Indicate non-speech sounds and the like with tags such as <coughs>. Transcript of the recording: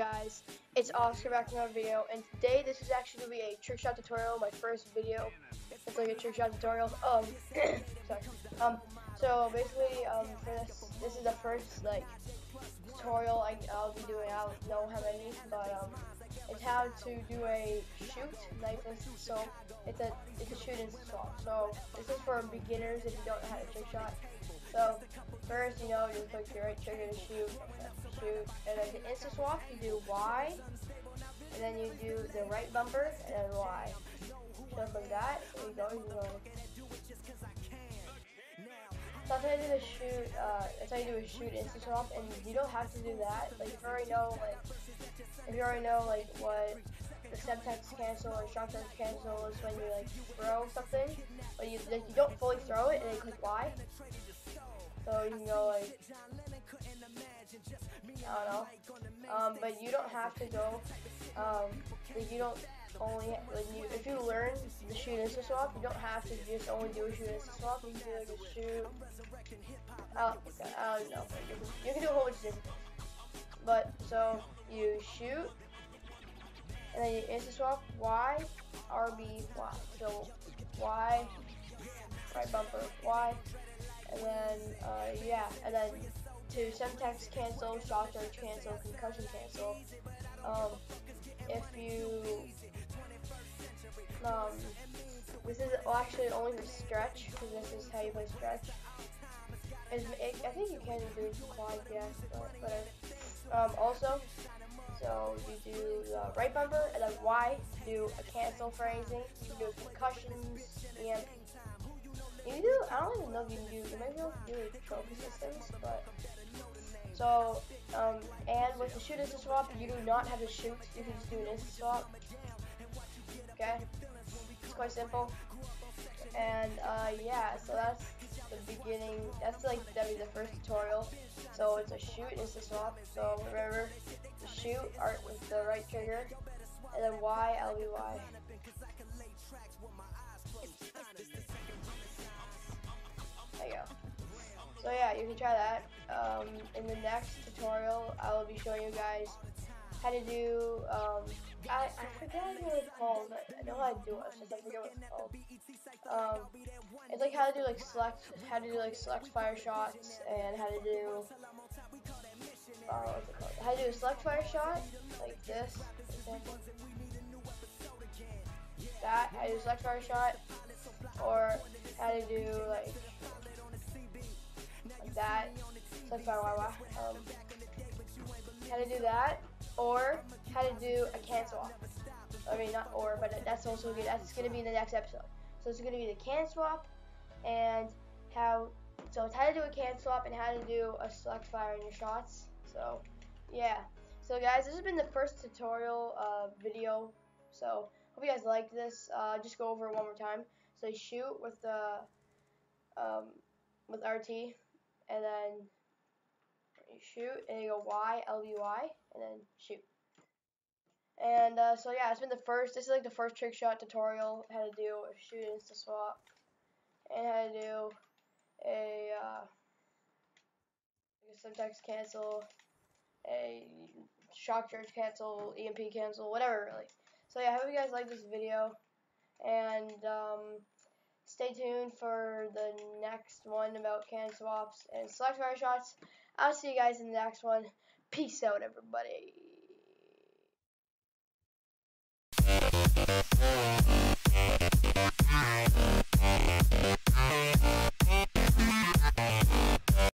Alex Oscar back with another video, and today this is actually going to be a trick shot tutorial, my first video. It's like a trick shot tutorial. Um, <coughs> sorry. Um, so basically, um, for this, this is the first, like, tutorial I, I'll be doing. I don't know how many, but, um, it's how to do a shoot knife so it's a it's a shoot and swap. So this is for beginners if you don't know how to trick shot. So first, you know, you click your right trigger to shoot, shoot, and then the instant swap, you do Y, and then you do the right bumper, and then Y. Just like that, there you go, you go. That's how you do the shoot, uh, that's how you do a shoot instant swap, and you don't have to do that. Like, you already know, like, if you already know, like, what the semtex cancel or shock cancel is when you, like, throw something, but you, like, you don't fully throw it, and then click Y. So you can go, like, I don't know. Um, but you don't have to go, um, like, you don't only, like, you, if you learn the shoot instant swap, you don't have to just only do a shoot instant swap. You can do, like, a shoot, uh, I don't know. You can do a whole bunch of different. But, so, you shoot, and then you instant swap Y, RB, Y. So, Y, right bumper, Y, and then, uh, yeah, and then to semtex cancel, shock charge cancel, concussion cancel. Um, if you, um, this is well, actually only for stretch, because this is how you play stretch. It, I think you can do quad, yeah, but whatever. Um, also, so you do the right bumper, and then Y, do a cancel anything. You do concussions, EMP, If you. Might be able to do trophy systems, but, so, um, and with the shoot instant swap, you do not have to shoot, you can just do an instant swap, okay, it's quite simple, and, uh, yeah, so that's the beginning, that's like, that'd be the first tutorial, so it's a shoot instant swap, so remember, the shoot, art with the right trigger, and then Y, LBY. There So yeah, you can try that. Um, in the next tutorial, I will be showing you guys how to do, um, I, I forget what it's called, I know how to do it, just I forget what it's called. Um, it's like how to do like select, how to do like select fire shots, and how to do, uh, what's it called? How to do a select fire shot, like this, That, how to do select fire shot, or how to do like that. So far, wah, wah. Um, how to do that, or how to do a can swap. I mean, not or, but that's also good. That's going to be in the next episode. So it's going to be the can swap and how. So it's how to do a can swap and how to do a select fire in your shots. So yeah. So guys, this has been the first tutorial uh, video. So hope you guys liked this. Uh, just go over it one more time. So you shoot with the um, with RT and then shoot, and you go Y, L, B, Y, and then shoot. And uh, so yeah, it's been the first, this is like the first trick shot tutorial, how to do a shoot insta swap, and how to do a, uh, semtex cancel, a shock charge cancel, EMP cancel, whatever really. So yeah, I hope you guys like this video, and um, Stay tuned for the next one about can swaps and select fire shots. I'll see you guys in the next one. Peace out, everybody.